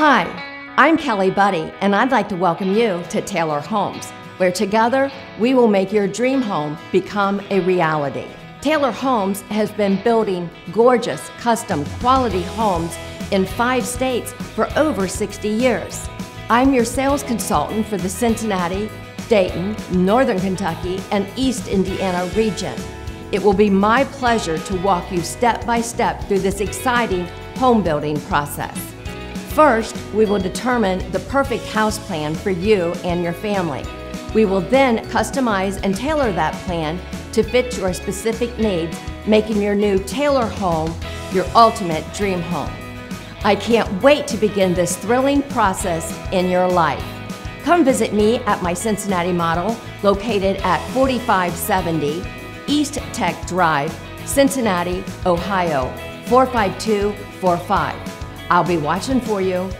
Hi, I'm Kellie Budde, and I'd like to welcome you to Taylor Homes, where together we will make your dream home become a reality. Taylor Homes has been building gorgeous, custom, quality homes in five states for over 60 years. I'm your sales consultant for the Cincinnati, Dayton, Northern Kentucky, and East Indiana region. It will be my pleasure to walk you step by step through this exciting home building process. First, we will determine the perfect house plan for you and your family. We will then customize and tailor that plan to fit your specific needs, making your new Taylor home your ultimate dream home. I can't wait to begin this thrilling process in your life. Come visit me at my Cincinnati model located at 4570 East Tech Drive, Cincinnati, Ohio 45245. I'll be watching for you.